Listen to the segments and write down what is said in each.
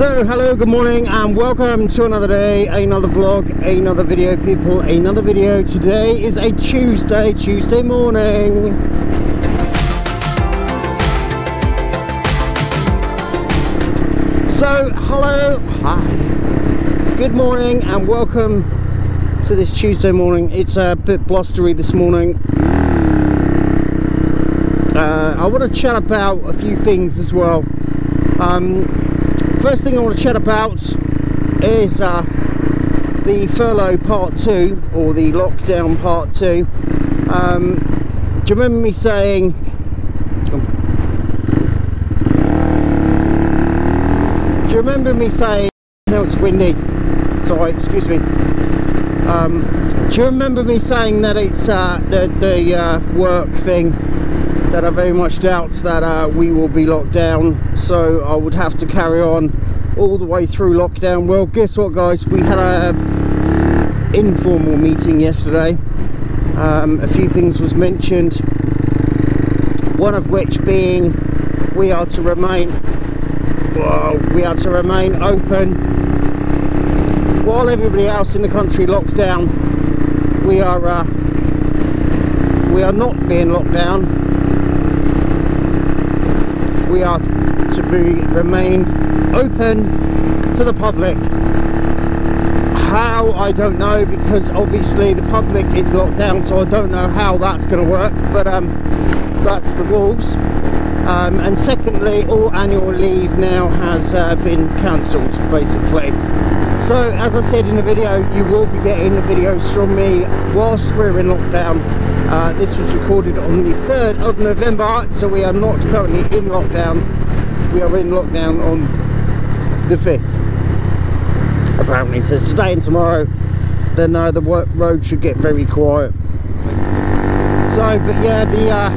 So, hello, good morning, and welcome to another day, another vlog, another video, people, another video. Today is a Tuesday, Tuesday morning. So, hello, hi, good morning, and welcome to this Tuesday morning. It's a bit blustery this morning. Uh, I want to chat about a few things as well. Um, first thing I want to chat about is uh, the furlough part two or the lockdown part two. Um, do you remember me saying? Do you remember me saying? No, it's windy. Sorry, excuse me. Um, do you remember me saying that it's uh, the the uh, work thing? That I very much doubt that uh, we will be locked down so I would have to carry on all the way through lockdown. Well guess what guys? We had a informal meeting yesterday. Um, a few things was mentioned one of which being we are to remain well, we are to remain open. While everybody else in the country locks down we are uh, we are not being locked down we are to be remain open to the public. How I don't know because obviously the public is locked down so I don't know how that's going to work but um, that's the rules. Um, and secondly all annual leave now has uh, been cancelled basically. So as I said in the video you will be getting the videos from me whilst we're in lockdown uh, this was recorded on the 3rd of November, so we are not currently in lockdown. We are in lockdown on the 5th. Apparently it says today and tomorrow, then uh, the road should get very quiet. So, but yeah, the, uh,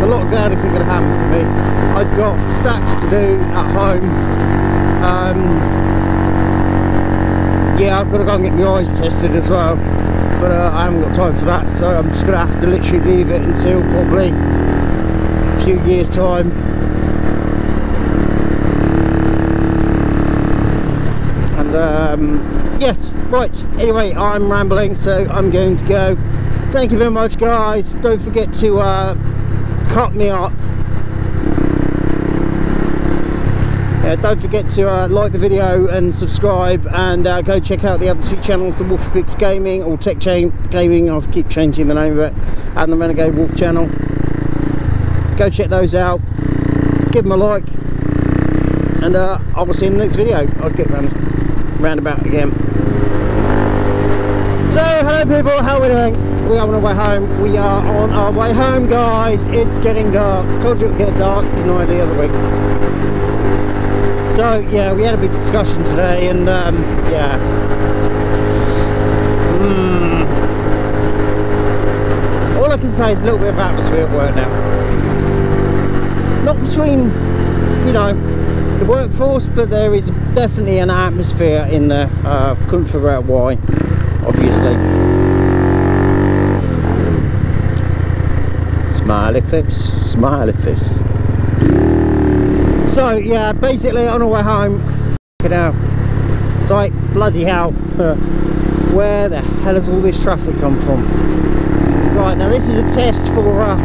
the lockdown isn't going to happen for me. I've got stacks to do at home. Um, yeah, I've got to go and get my eyes tested as well. But uh, I haven't got time for that so I'm just going to have to literally leave it until probably a few years time. And um, yes right. Anyway I'm rambling so I'm going to go. Thank you very much guys. Don't forget to uh, cut me up uh, don't forget to uh, like the video and subscribe and uh, go check out the other two channels the Wolf Pix Gaming or Tech Chain Gaming. I keep changing the name of it. And the Renegade Wolf channel. Go check those out. Give them a like. And uh, I will see you in the next video. I'll get round, roundabout again. So hello people. How are we doing? We are on our way home. We are on our way home guys. It's getting dark. Told you it would get dark. Didn't I the other week so yeah we had a big discussion today and um, yeah. Mm. all I can say is a little bit of atmosphere at work now. Not between you know the workforce but there is definitely an atmosphere in there uh, couldn't figure out why obviously. Smiley face smiley face so yeah, basically on our way home, you know, it's like bloody hell. Where the hell has all this traffic come from? Right, now this is a test for uh,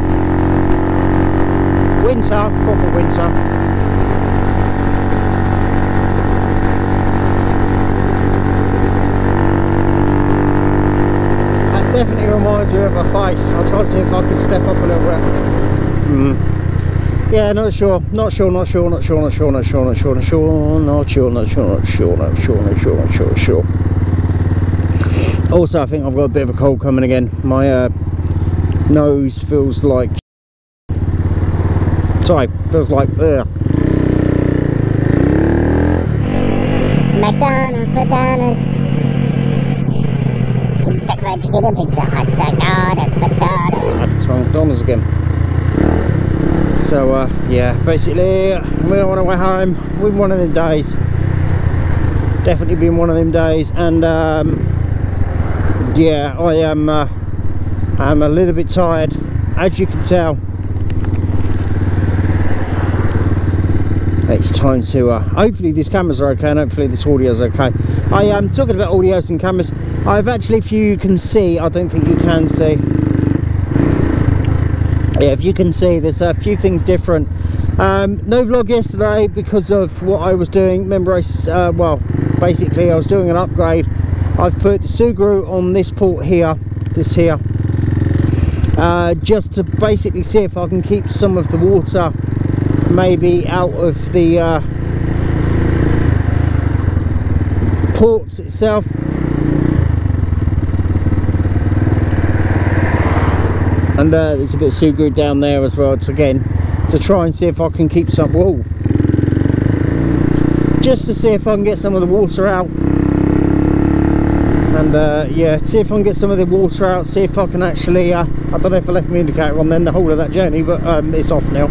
winter, proper winter. That definitely reminds me of a face. I'll try to see if I can step up a little bit. Mm yeah not sure not sure not sure not sure not sure not sure not sure not sure not sure not sure not sure not sure not sure not sure not sure also I think I've got a bit of a cold coming again my uh, nose feels like sorry feels like ugh. McDonald's McDonald's Kentucky Chicken Pizza Hut McDonald's McDonald's I can smell McDonald's again so uh, yeah basically we're on our way home with one of them days. Definitely been one of them days and um, yeah I am uh, I'm a little bit tired as you can tell. It's time to uh, hopefully these cameras are okay and hopefully this audio is okay. I am um, talking about audios and cameras. I've actually if you can see i don't think you can see yeah if you can see there's a few things different. Um, no vlog yesterday because of what i was doing. Remember i uh, well basically i was doing an upgrade. I've put Sugru on this port here this here uh, just to basically see if i can keep some of the water maybe out of the uh, ports itself and uh, there's a bit of Sugru down there as well to again to try and see if I can keep some wool. Just to see if I can get some of the water out. And uh, yeah see if I can get some of the water out see if I can actually uh, I don't know if I left my indicator on then the whole of that journey but um, it's off now.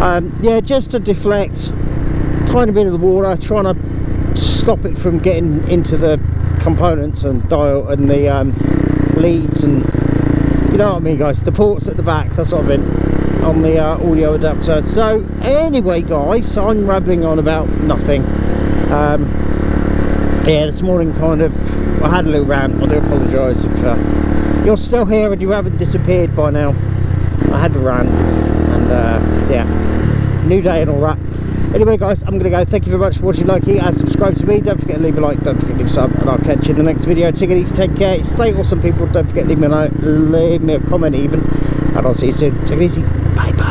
Um, yeah just to deflect tiny bit of the water trying to stop it from getting into the components and dial and the um, leads and know what guys. The ports at the back. That's what I've been on the uh, audio adapter. So anyway guys I'm rambling on about nothing. Um, yeah this morning kind of I had a little rant. I do apologise if uh, you're still here and you haven't disappeared by now. I had to rant and uh, yeah new day and all that anyway guys i'm gonna go. Thank you very much for watching. Liking and subscribe to me. Don't forget to leave a like. Don't forget to leave a sub and i'll catch you in the next video. Take it easy. Take care. Stay awesome people. Don't forget to leave me a, like, leave me a comment even. And i'll see you soon. Take it easy. Bye bye